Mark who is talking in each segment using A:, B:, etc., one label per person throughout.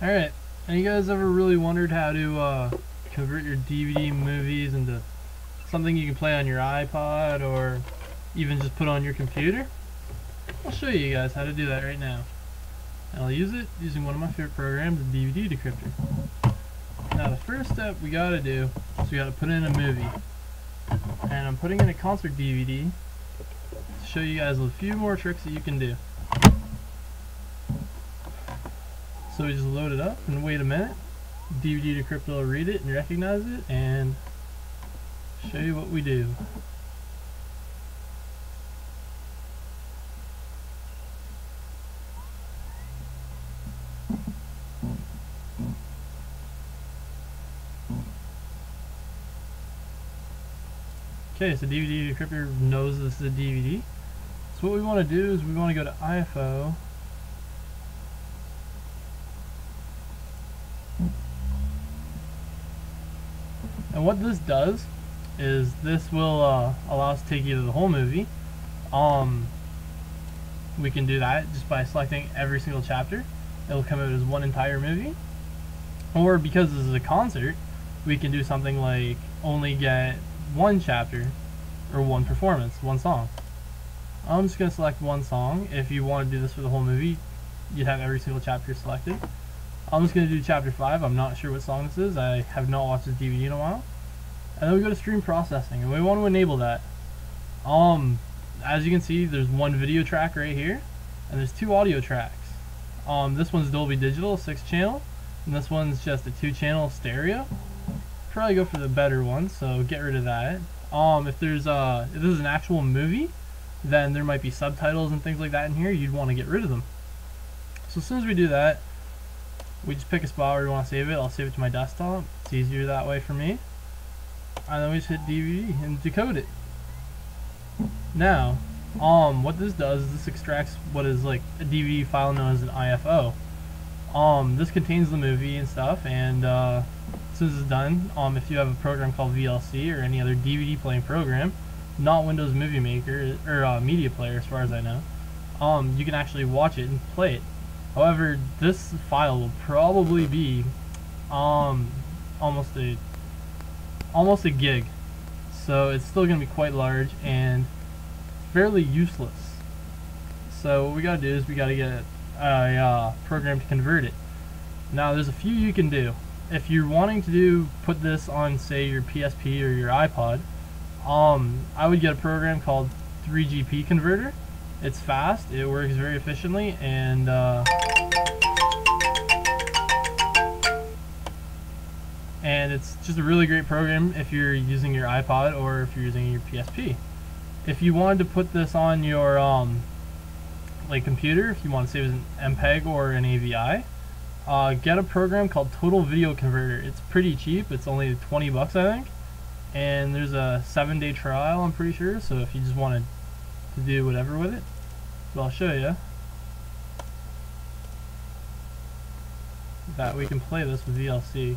A: Alright, and you guys ever really wondered how to uh, convert your DVD movies into something you can play on your iPod or even just put on your computer? I'll show you guys how to do that right now. And I'll use it using one of my favorite programs, the DVD Decrypter. Now the first step we gotta do is we gotta put in a movie. And I'm putting in a concert DVD to show you guys a few more tricks that you can do. So we just load it up and wait a minute. DVD Decrypter will read it and recognize it and show you what we do. Okay, so DVD Decrypter knows this is a DVD. So what we want to do is we want to go to IFO And what this does is this will uh, allow us to take you to the whole movie. Um, we can do that just by selecting every single chapter. It'll come out as one entire movie. Or because this is a concert, we can do something like only get one chapter or one performance, one song. I'm just going to select one song. If you want to do this for the whole movie, you'd have every single chapter selected. I'm just going to do chapter 5. I'm not sure what song this is. I have not watched this DVD in a while. And then we go to stream processing, and we want to enable that. Um, as you can see, there's one video track right here, and there's two audio tracks. Um, this one's Dolby Digital, 6 channel, and this one's just a 2 channel stereo. Probably go for the better one, so get rid of that. Um, if there's uh, if this is an actual movie, then there might be subtitles and things like that in here. You'd want to get rid of them. So as soon as we do that, we just pick a spot where we want to save it. I'll save it to my desktop. It's easier that way for me. And then we just hit DVD and decode it. Now, um, what this does is this extracts what is like a DVD file known as an IFO. Um, this contains the movie and stuff, and uh, as soon as it's done, um, if you have a program called VLC or any other DVD playing program, not Windows Movie Maker or uh, Media Player, as far as I know, um, you can actually watch it and play it. However, this file will probably be um, almost a almost a gig, so it's still going to be quite large and fairly useless. So what we got to do is we got to get a uh, program to convert it. Now there's a few you can do. If you're wanting to do put this on say your PSP or your iPod, um, I would get a program called 3GP converter. It's fast, it works very efficiently, and uh, and it's just a really great program if you're using your iPod or if you're using your PSP. If you wanted to put this on your um, like computer, if you want to save it as an MPEG or an AVI, uh, get a program called Total Video Converter. It's pretty cheap. It's only 20 bucks, I think. And there's a seven day trial, I'm pretty sure. So if you just wanted to do whatever with it, But I'll show you. That we can play this with VLC.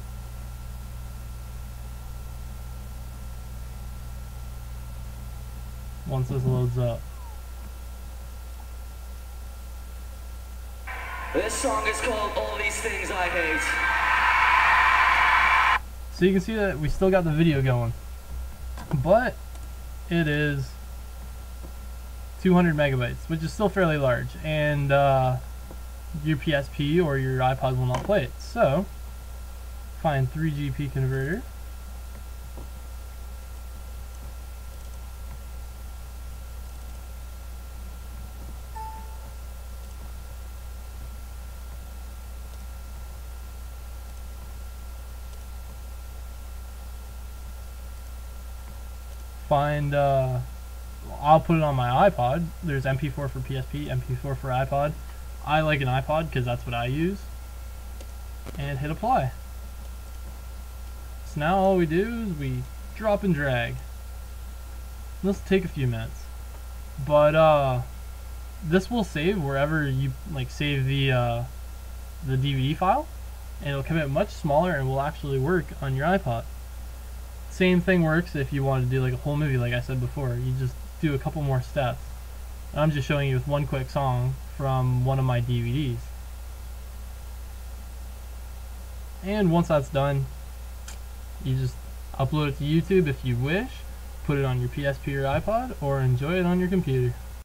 A: Once this loads up.
B: This song is called All These Things I Hate.
A: So you can see that we still got the video going. But it is 200 megabytes, which is still fairly large. And uh, your PSP or your iPod will not play it. So find 3GP converter. find uh, I'll put it on my iPod. There's MP4 for PSP, MP4 for iPod. I like an iPod because that's what I use. And hit apply. So now all we do is we drop and drag. This will take a few minutes. But uh, this will save wherever you like save the uh, the DVD file. And it'll come out much smaller and will actually work on your iPod. Same thing works if you want to do like a whole movie like I said before. You just do a couple more steps. I'm just showing you with one quick song from one of my DVDs. And once that's done, you just upload it to YouTube if you wish, put it on your PSP or iPod, or enjoy it on your computer.